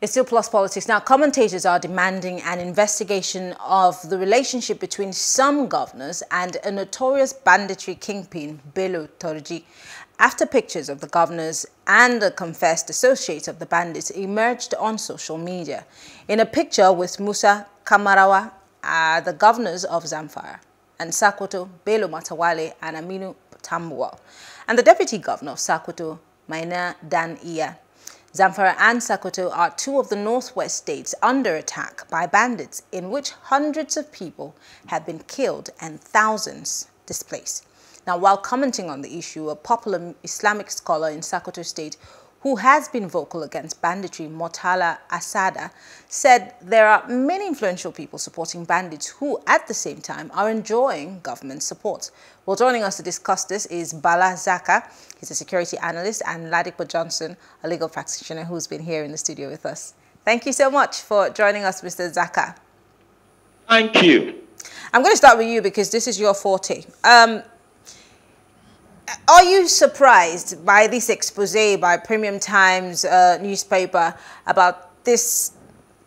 It's still Plus Politics. Now, commentators are demanding an investigation of the relationship between some governors and a notorious banditry kingpin, Bello Turji, after pictures of the governors and the confessed associates of the bandits emerged on social media. In a picture with Musa Kamarawa, uh, the governors of Zamfara, and Sokoto, Bello Matawalle, and Aminu Tambuwal, and the deputy governor of Sokoto, Mannir Dan Iyya. Zamfara and Sokoto are two of the northwest states under attack by bandits in which hundreds of people have been killed and thousands displaced. Now, while commenting on the issue, a popular Islamic scholar in Sokoto state who has been vocal against banditry, Murtala Assada, said there are many influential people supporting bandits who, at the same time, are enjoying government support. Well, joining us to discuss this is Bala Zakka. He's a security analyst, and Ladipo Johnson, a legal practitioner who's been here in the studio with us. Thank you so much for joining us, Mr. Zakka. Thank you. I'm going to start with you because this is your forte. Um, are you surprised by this expose by Premium Times uh, newspaper about this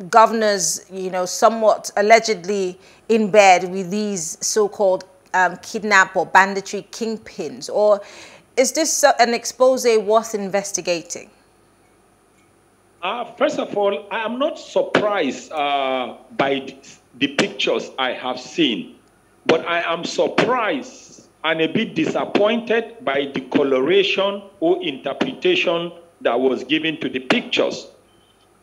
governors, you know, somewhat allegedly in bed with these so-called um, kidnap or banditry kingpins? Or is this an expose worth investigating? Uh, first of all, I am not surprised uh, by the pictures I have seen, but I am surprised and a bit disappointed by the coloration or interpretation that was given to the pictures.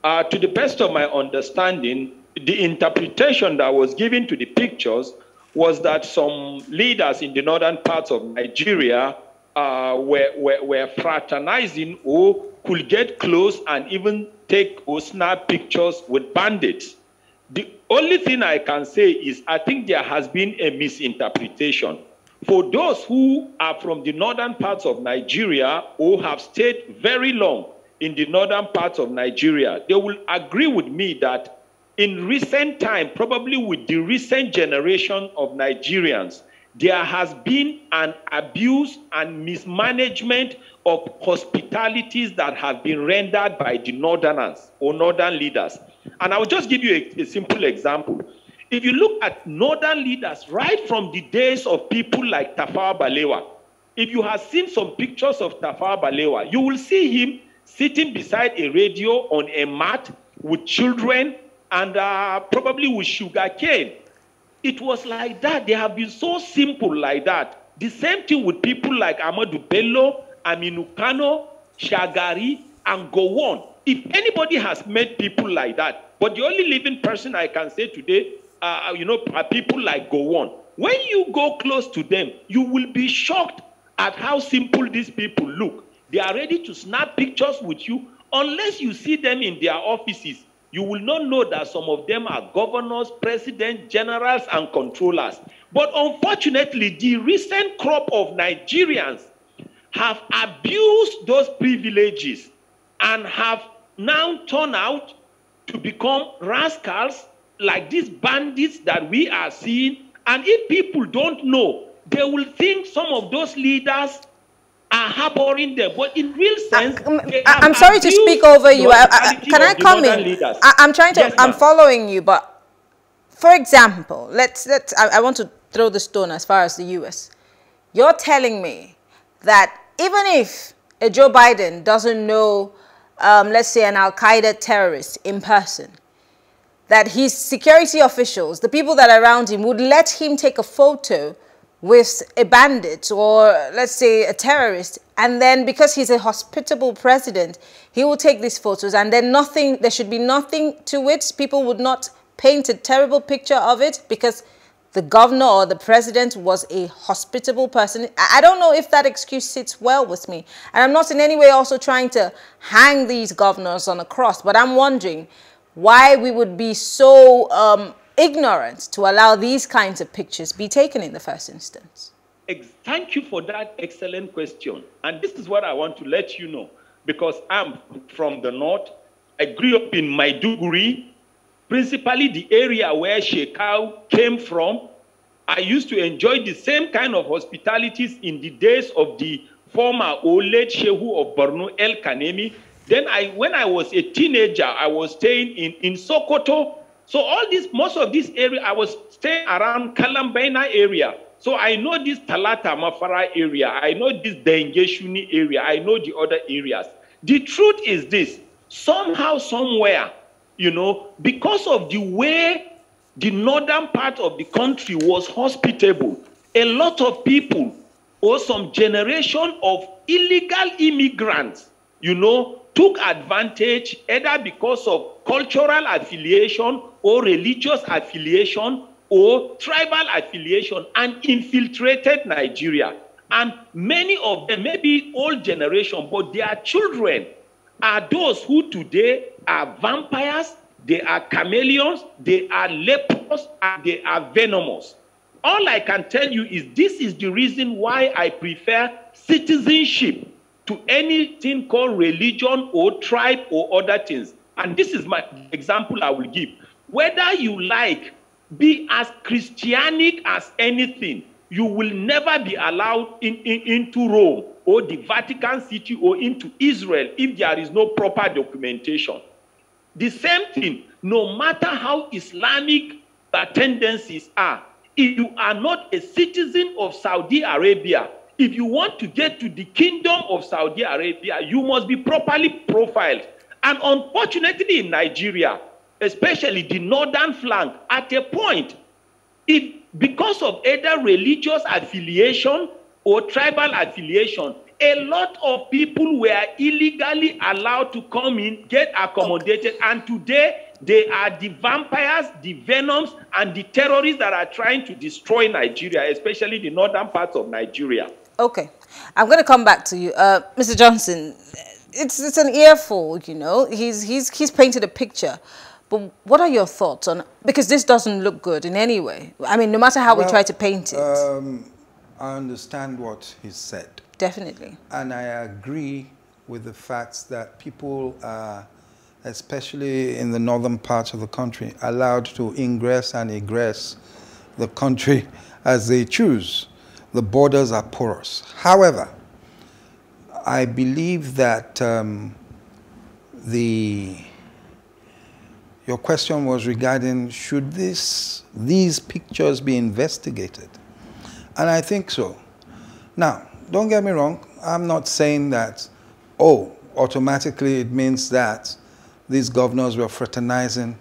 Uh, to the best of my understanding, the interpretation that was given to the pictures was that some leaders in the northern parts of Nigeria uh, were, were, were fraternizing or could get close and even take or snap pictures with bandits. The only thing I can say is I think there has been a misinterpretation. For those who are from the northern parts of Nigeria or have stayed very long in the northern parts of Nigeria, they will agree with me that in recent time, probably with the recent generation of Nigerians, there has been an abuse and mismanagement of hospitalities that have been rendered by the northerners or northern leaders. And I will just give you a, a simple example. If you look at northern leaders, right from the days of people like Tafawa Balewa, if you have seen some pictures of Tafawa Balewa, you will see him sitting beside a radio on a mat with children and uh, probably with sugar cane. It was like that. They have been so simple like that. The same thing with people like Ahmadu Bello, Aminu Kano, Shagari, and Gowon. If anybody has met people like that, but the only living person I can say today uh, you know, people like Gowon. When you go close to them, you will be shocked at how simple these people look. They are ready to snap pictures with you. Unless you see them in their offices, you will not know that some of them are governors, presidents, generals, and controllers. But unfortunately, the recent crop of Nigerians have abused those privileges and have now turned out to become rascals like these bandits that we are seeing. And if people don't know, they will think some of those leaders are harboring them. But in real sense, I, am sorry to speak over you. I, I, can I come in? I, am trying to. Yes, I'm following you, but for example, let's let's. I, I want to throw the stone as far as the U.S. You're telling me that even if a Joe Biden doesn't know, um, let's say, an Al Qaeda terrorist in person, that his security officials, the people that are around him, would let him take a photo with a bandit or let's say a terrorist. And then because he's a hospitable president he will take these photos. And then nothing there should be nothing to it. People would not paint a terrible picture of it because the governor or the president was a hospitable person. I don't know if that excuse sits well with me. And i'm not in any way also trying to hang these governors on a cross but i'm wondering why we would be so um, ignorant to allow these kinds of pictures be taken in the first instance? Thank you for that excellent question. And this is what I want to let you know because I'm from the north. I grew up in Maiduguri, principally the area where Shekau came from. I used to enjoy the same kind of hospitalities in the days of the former old Shehu of Borno El Kanemi Then I, when I was a teenager, I was staying in, in Sokoto. So all this, most of this area, I was staying around Kalambaina area. So I know this Talata Mafara area. I know this Dange Shuni area. I know the other areas. The truth is this, somehow, somewhere, you know, because of the way the northern part of the country was hospitable, a lot of people or some generation of illegal immigrants, you know, took advantage either because of cultural affiliation or religious affiliation or tribal affiliation and infiltrated Nigeria. And many of them, maybe old generation, but their children are those who today are vampires, they are chameleons, they are lepers, and they are venomous. All I can tell you is this is the reason why I prefer citizenship to anything called religion or tribe or other things. And this is my example I will give. Whether you like be as Christianic as anything, you will never be allowed in, in, into Rome or the Vatican City or into Israel if there is no proper documentation. The same thing, no matter how Islamic the tendencies are, if you are not a citizen of Saudi Arabia, if you want to get to the kingdom of Saudi Arabia, you must be properly profiled. And unfortunately, in Nigeria, especially the northern flank, at a point, if because of either religious affiliation or tribal affiliation, a lot of people were illegally allowed to come in, get accommodated, and today they are the vampires, the venoms, and the terrorists that are trying to destroy Nigeria, especially the northern parts of Nigeria. Okay, I'm going to come back to you, uh, Mr. Johnson. It's it's an earful, you know. He's he's he's painted a picture. But what are your thoughts on because this doesn't look good in any way. I mean, no matter how well, we try to paint it. Um, I understand what he said. Definitely. And I agree with the facts that people are, especially in the northern parts of the country, allowed to ingress and egress the country as they choose. The borders are porous. However, I believe that um, the your question was regarding should this, these pictures be investigated? And I think so. Now, don't get me wrong, I'm not saying that, oh, automatically it means that these governors were fraternizing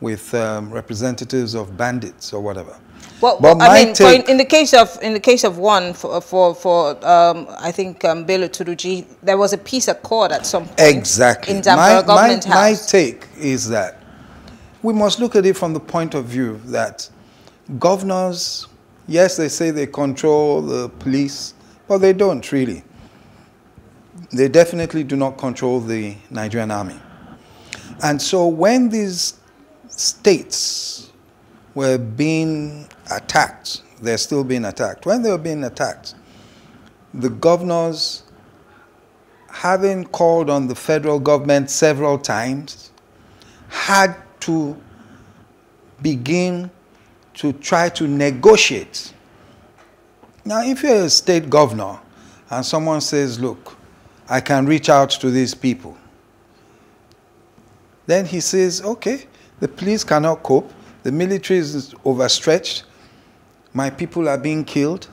with um, representatives of bandits or whatever. Well, but I mean, in, in, the case of in the case of one for for, for um, I think um, Bello Turuji, there was a peace accord at some point. Exactly. In my, government my, house. My take is that we must look at it from the point of view that governors, yes, they say they control the police, but they don't really. They definitely do not control the Nigerian army. And so when these states were being attacked, they're still being attacked. When they were being attacked, the governors, having called on the federal government several times, had to begin to try to negotiate. Now, if you're a state governor and someone says, look, I can reach out to these people, then he says, okay, the police cannot cope, the military is overstretched, my people are being killed,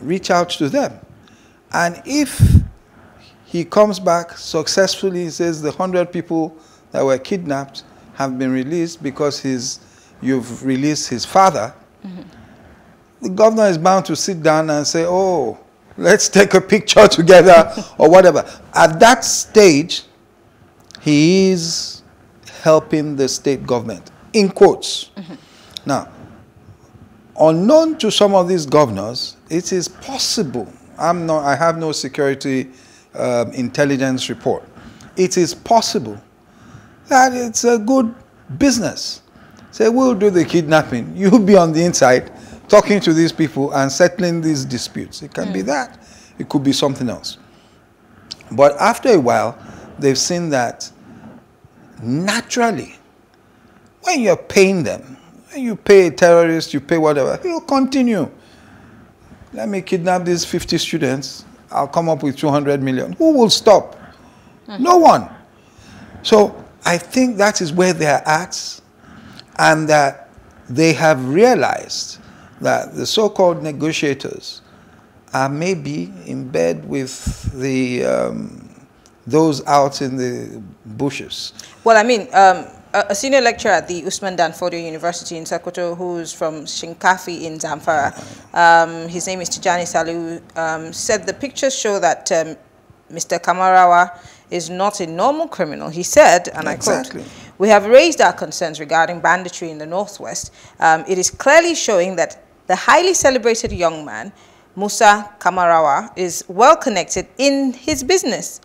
reach out to them. And if he comes back successfully, he says the 100 people that were kidnapped have been released because his, you've released his father, mm -hmm. the governor is bound to sit down and say, oh, let's take a picture together or whatever. At that stage, he is helping the state government, in quotes. Mm -hmm. Now, unknown to some of these governors, it is possible. I'm not, I have no security um, intelligence report. It is possible that it's a good business. Say, we'll do the kidnapping. You'll be on the inside talking to these people and settling these disputes. It can mm. be that. It could be something else. But after a while, they've seen that naturally, when you're paying them, when you pay a terrorist, you pay whatever, he'll continue. Let me kidnap these 50 students. I'll come up with 200 million. Who will stop? No one. So I think that is where they're at, and that they have realized that the so called negotiators are maybe in bed with the, um, those out in the bushes. Well, I mean, um, a, senior lecturer at the Usman Danfodiyo University in Sokoto, who's from Shinkafi in Zamfara, um, his name is Tijani Salu, um, said the pictures show that um, Mr. Kamarawa is not a normal criminal. He said, and exactly. I quote, we have raised our concerns regarding banditry in the Northwest. Um, it is clearly showing that the highly celebrated young man, Musa Kamarawa, is well connected in his business.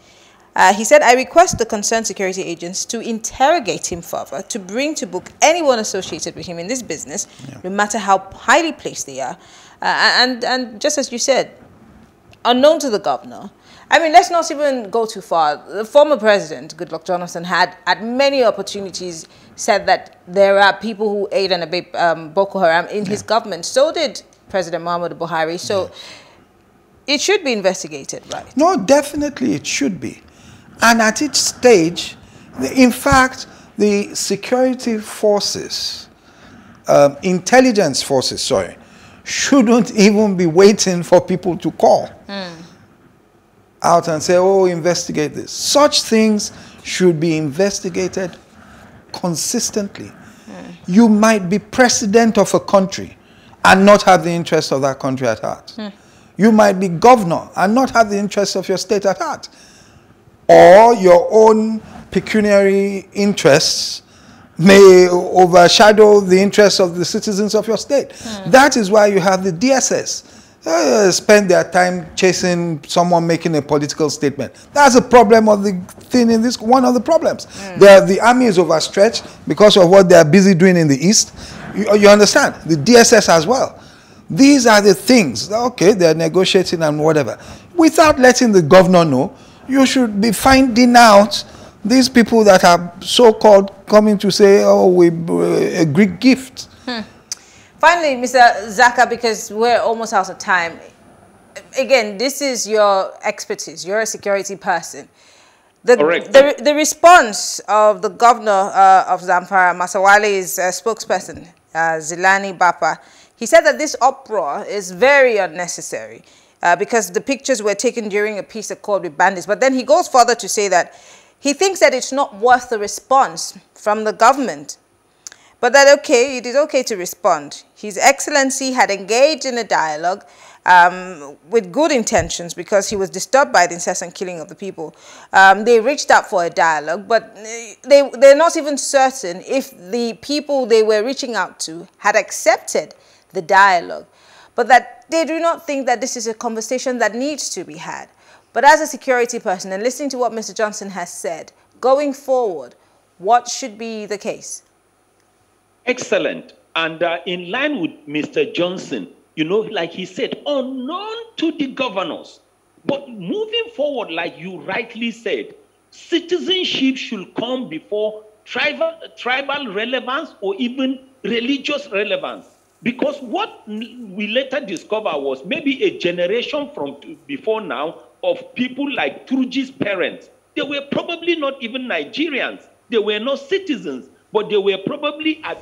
Uh, he said, I request the concerned security agents to interrogate him further, to bring to book anyone associated with him in this business, yeah. no matter how highly placed they are. Uh, and, and just as you said, unknown to the governor, I mean, let's not even go too far. The former president, Goodluck Jonathan, had at many opportunities said that there are people who aid and abet um, Boko Haram in yeah. his government. So did President Muhammadu Buhari. So yeah. it should be investigated, right? No, definitely it should be. And at each stage, in fact, the security forces, um, intelligence forces, sorry, shouldn't even be waiting for people to call mm. out and say, oh, investigate this. Such things should be investigated consistently. Mm. You might be president of a country and not have the interests of that country at heart. Mm. You might be governor and not have the interests of your state at heart or your own pecuniary interests may overshadow the interests of the citizens of your state. Mm. That is why you have the DSS. Uh, spend their time chasing someone making a political statement. That's a problem of the thing in this, one of the problems. Mm. The, the army is overstretched because of what they are busy doing in the east. You, you understand? The DSS as well. These are the things, okay, they're negotiating and whatever. Without letting the governor know, you should be finding out these people that are so-called coming to say, oh, we uh, a Greek gift. Hmm. Finally, Mr. Zakka, because we're almost out of time. Again, this is your expertise. You're a security person. The, Correct. The, the response of the governor uh, of Zamfara, Matawalle's uh, spokesperson, uh, Zailani Bappa, he said that this uproar is very unnecessary uh, because the pictures were taken during a peace accord with bandits. But then he goes further to say that he thinks that it's not worth the response from the government. But that, okay, it is okay to respond. His Excellency had engaged in a dialogue um, with good intentions because he was disturbed by the incessant killing of the people. Um, they reached out for a dialogue, but they, they're not even certain if the people they were reaching out to had accepted the dialogue but that they do not think that this is a conversation that needs to be had. But as a security person and listening to what Mr. Johnson has said, going forward, what should be the case? Excellent. And uh, in line with Mr. Johnson, you know, like he said, unknown to the governors. But moving forward, like you rightly said, citizenship should come before tribal, tribal relevance or even religious relevance. Because what we later discovered was maybe a generation from before now of people like Turji's parents. They were probably not even Nigerians. They were not citizens, but they were probably uh,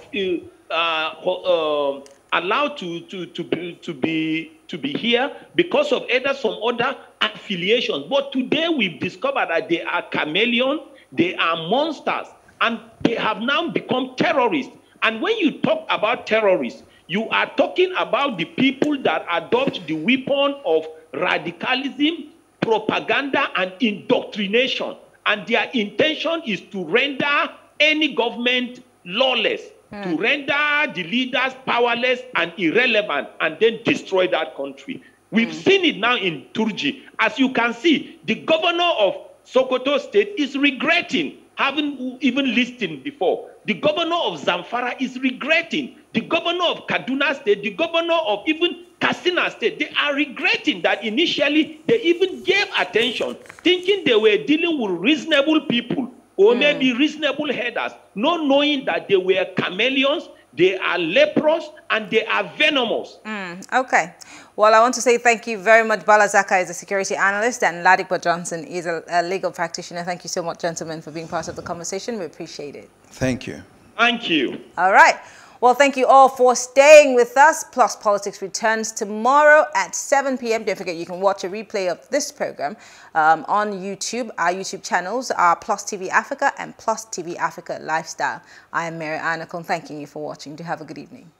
uh, uh, allowed to, to, to, be, to, be, to be here because of either some other affiliations. But today we've discovered that they are chameleons, they are monsters, and they have now become terrorists. And when you talk about terrorists, you are talking about the people that adopt the weapon of radicalism, propaganda, and indoctrination. And their intention is to render any government lawless, to hmm. render the leaders powerless and irrelevant, and then destroy that country. We've mm. seen it now in Turji. As you can see, the governor of Sokoto State is regretting having even listened before. The governor of Zamfara is regretting. The governor of Kaduna State, the governor of even Katsina State, they are regretting that initially they even gave attention, thinking they were dealing with reasonable people or mm. maybe reasonable headers, not knowing that they were chameleons, they are leprous, and they are venomous. Mm, okay. Well, I want to say thank you very much. Bala Zakka is a security analyst and Ladipo Johnson is a, a legal practitioner. Thank you so much, gentlemen, for being part of the conversation. We appreciate it. Thank you. Thank you. All right. Well, thank you all for staying with us. Plus Politics returns tomorrow at 7 p.m. Don't forget you can watch a replay of this program um, on YouTube. Our YouTube channels are Plus TV Africa and Plus TV Africa Lifestyle. I am Mary Anacon, thanking you for watching. Do have a good evening.